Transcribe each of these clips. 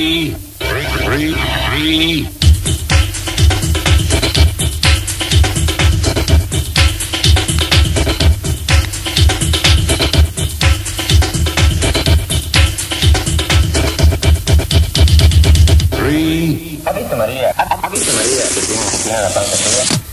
three, three, three. Ave María, Ave María, que tiene,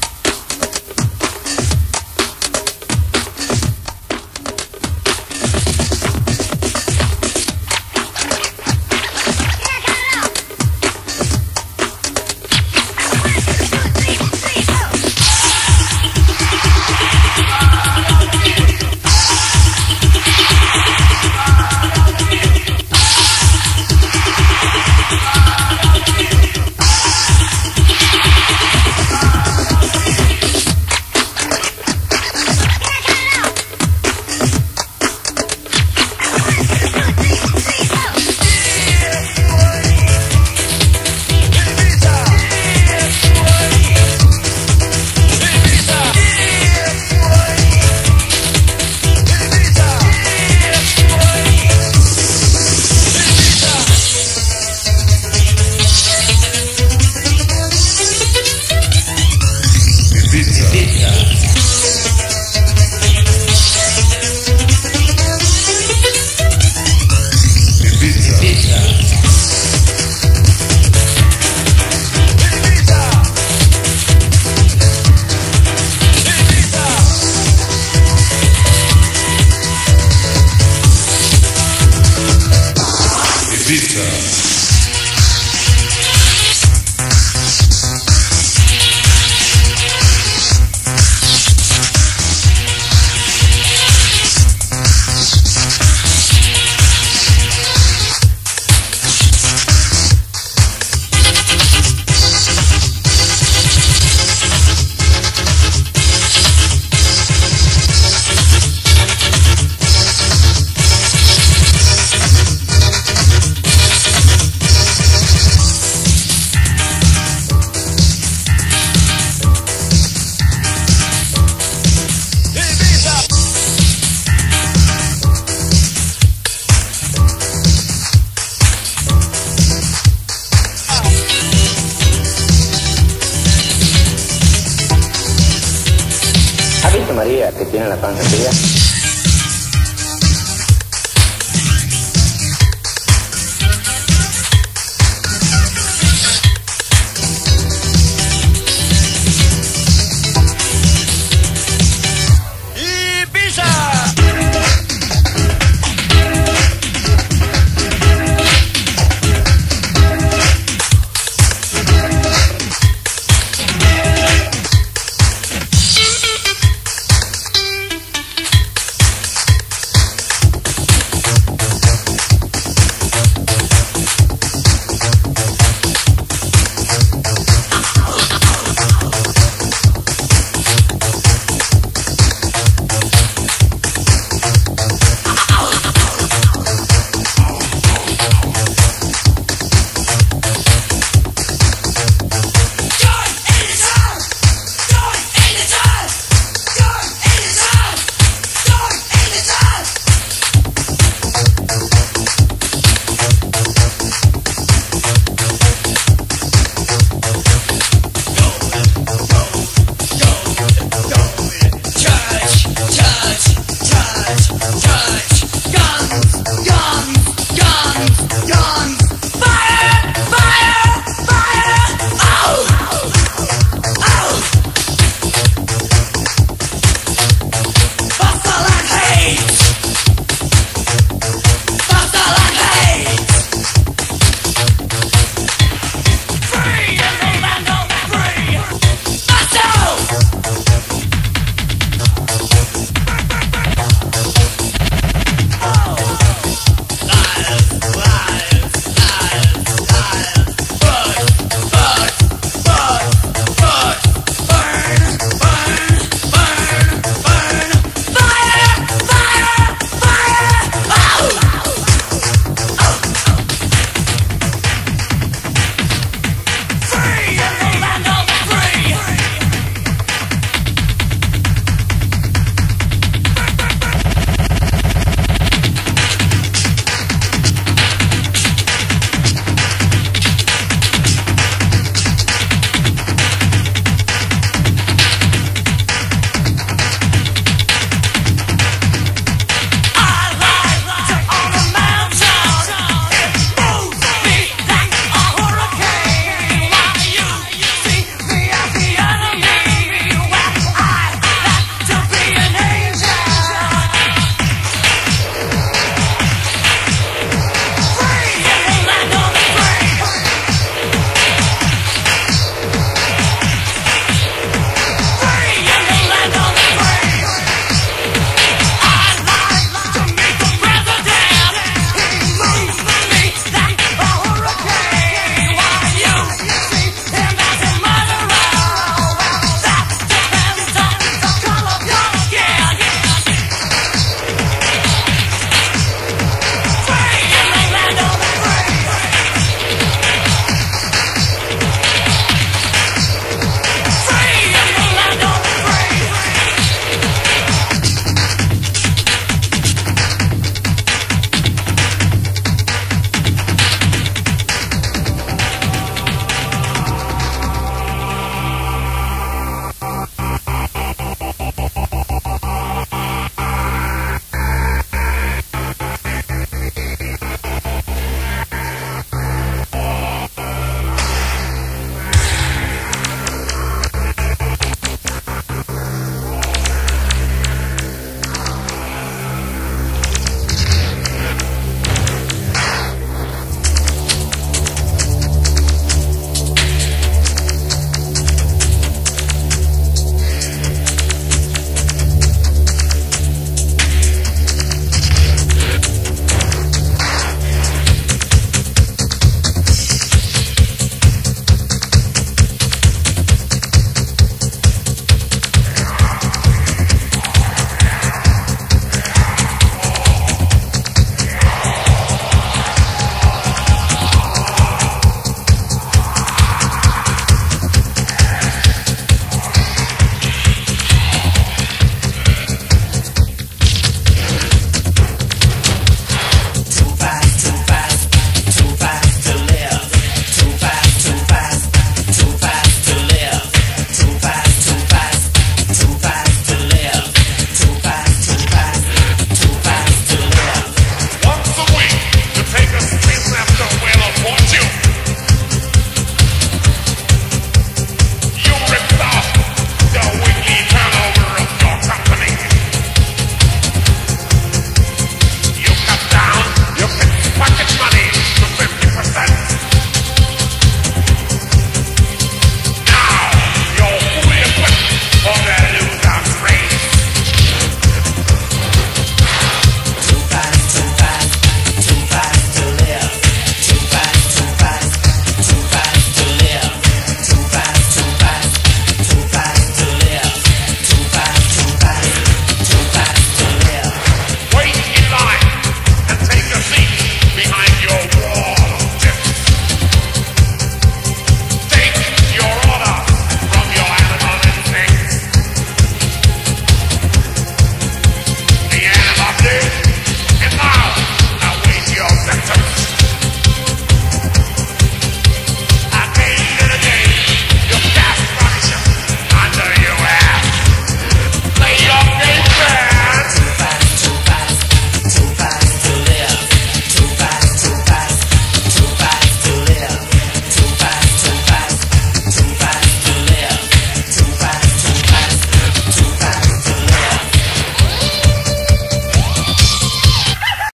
la panza fría?